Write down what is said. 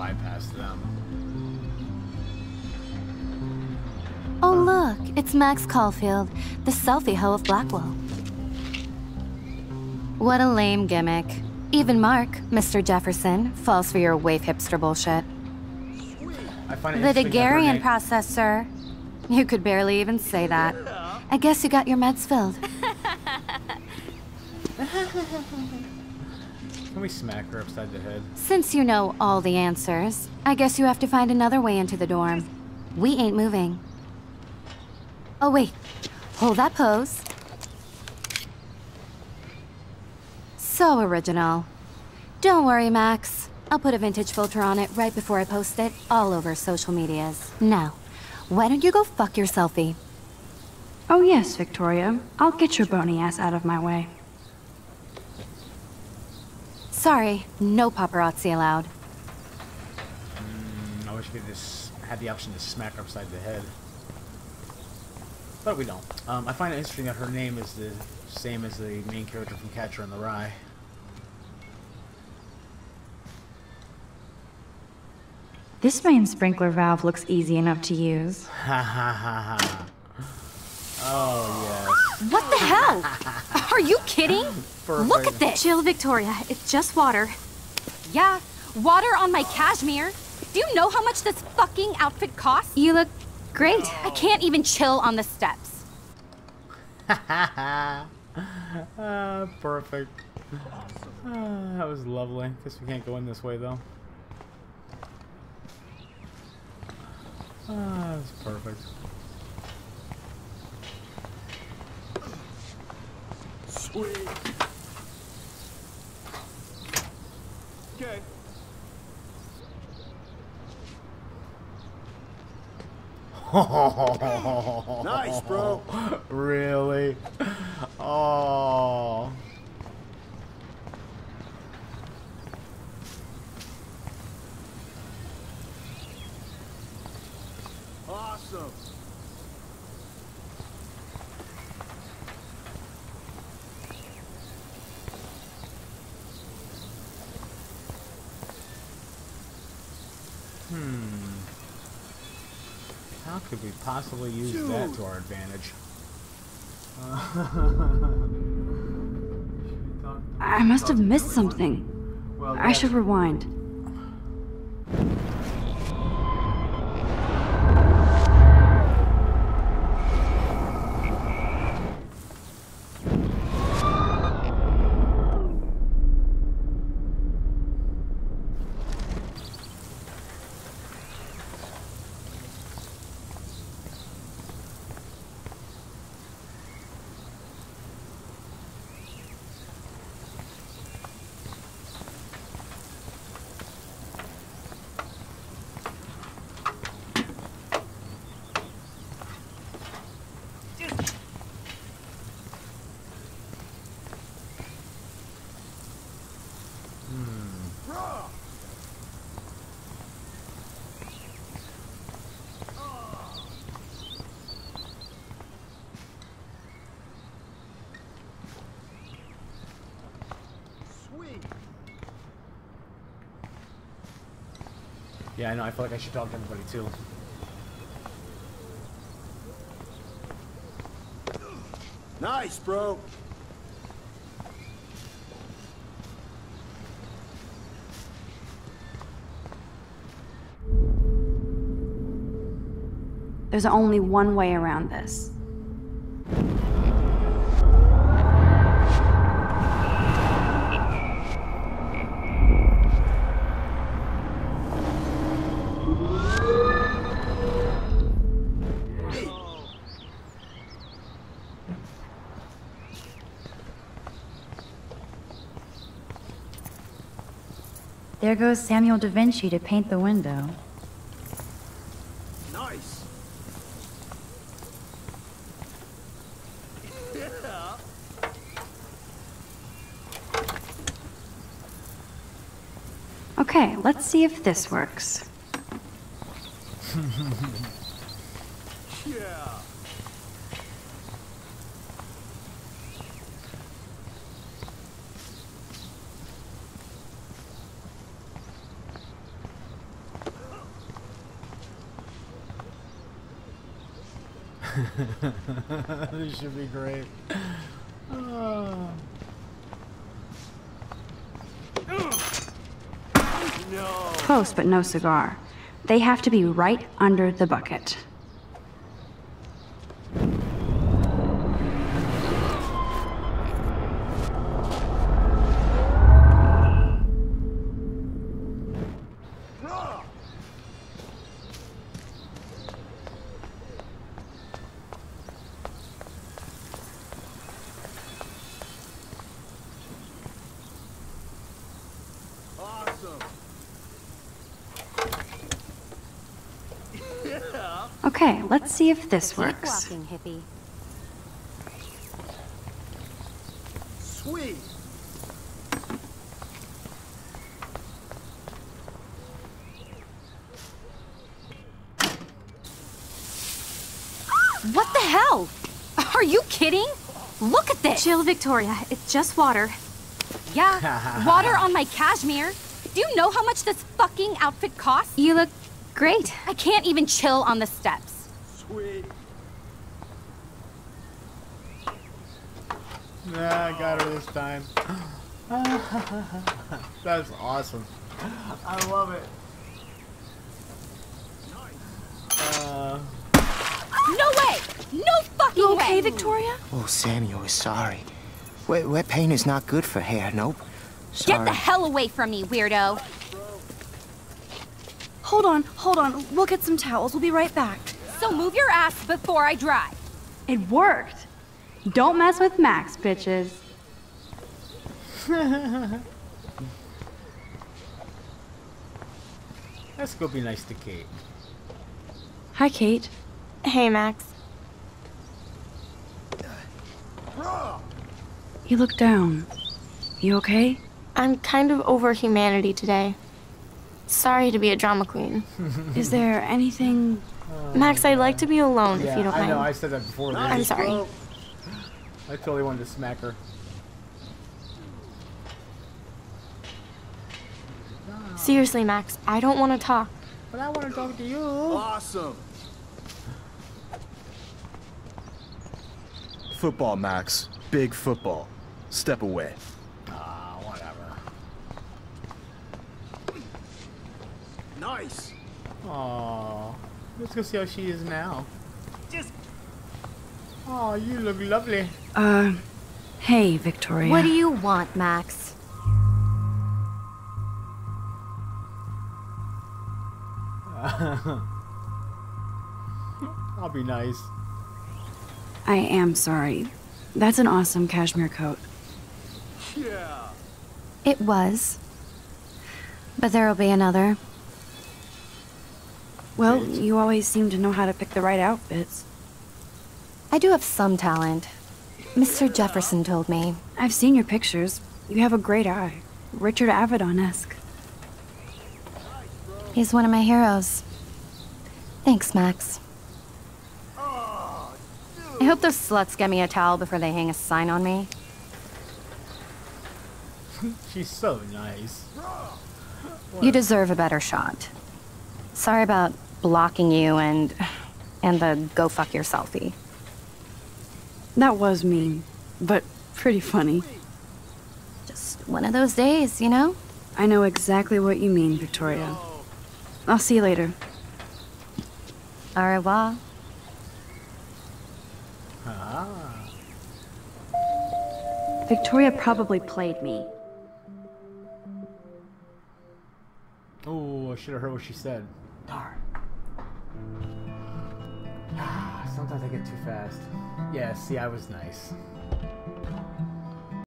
bypass them. Oh look, it's Max Caulfield, the selfie hoe of Blackwell. What a lame gimmick. Even Mark, Mr. Jefferson, falls for your wave hipster bullshit. I find it The interesting that Daguerrean process, sir. You could barely even say that. I guess you got your meds filled. Can we smack her upside the head? Since you know all the answers, I guess you have to find another way into the dorm. We ain't moving. Oh, wait. Hold that pose. So original. Don't worry, Max. I'll put a vintage filter on it right before I post it all over social medias. Now, why don't you go fuck your selfie? Oh yes, Victoria. I'll get your bony ass out of my way. Sorry, no paparazzi allowed. Mm, I wish we could just had the option to smack her upside the head. But we don't. Um, I find it interesting that her name is the same as the main character from Catcher in the Rye. This main sprinkler valve looks easy enough to use. Ha ha ha ha. Oh yes. What the hell? Are you kidding? Look at this! Chill, Victoria. It's just water. Yeah, water on my cashmere. Do you know how much this fucking outfit costs? You look great. I can't even chill on the steps. ah, perfect. Ah, that was lovely. Guess we can't go in this way though. Ah, that's perfect. Sweet. Okay. Nice, bro. really? Oh. Could we possibly use that to our advantage? I must have missed something. I should rewind. Sweet. Yeah, I know. I feel like I should talk to everybody too. Nice, bro. There's only one way around this. There goes Samuel da Vinci to paint the window. Nice. yeah. Okay, let's see if this works. Yeah. this should be great. Oh. Close, but no cigar. They have to be right under the bucket. Okay, let's see if this works. walking, hippie. Sweet. What the hell? Are you kidding? Look at this. Chill, Victoria. It's just water. Yeah, water on my cashmere. Do you know how much this fucking outfit costs? You look great. I can't even chill on the steps. Sweet. Yeah, I got her this time. That's awesome. I love it. Uh, No way! No fucking You way! okay, Victoria? Oh, Samuel is sorry. Wet, wet paint is not good for hair, nope. Sorry. Get the hell away from me, weirdo. Hold on, hold on. We'll get some towels. We'll be right back. So move your ass before I dry. It worked. Don't mess with Max, bitches. let's go be nice to Kate. Hi, Kate. Hey, Max. You look down. You okay? I'm kind of over humanity today. Sorry to be a drama queen. Is there anything Max, I'd like to be alone Yeah, if you don't mind. I know. I mind. said that before. I'm sorry. bro. I totally wanted to smack her. Seriously, Max, I don't want to talk. But I want to talk to you. Awesome. Football, Max. Big football. Step away. Ah, whatever. Nice. Aw. Let's go see how she is now. Just. Oh, you look lovely. Uh, hey, Victoria. What do you want, Max? I'll be nice. I am sorry. That's an awesome cashmere coat. Yeah. It was. But there'll be another. Well, you always seem to know how to pick the right outfits. I do have some talent. Mr. Jefferson told me. I've seen your pictures. You have a great eye. Richard Avedon-esque. He's one of my heroes. Thanks, Max. I hope those sluts get me a towel before they hang a sign on me. She's so nice. You deserve a better shot. Sorry about blocking you and and the go fuck your selfie. That was mean, but pretty funny. Just one of those days, you know? I know exactly what you mean, Victoria. I'll see you later. Au revoir. Ah. Victoria probably played me. Oh, I should have heard what she said. Sometimes I get too fast. Yeah, see, I was nice.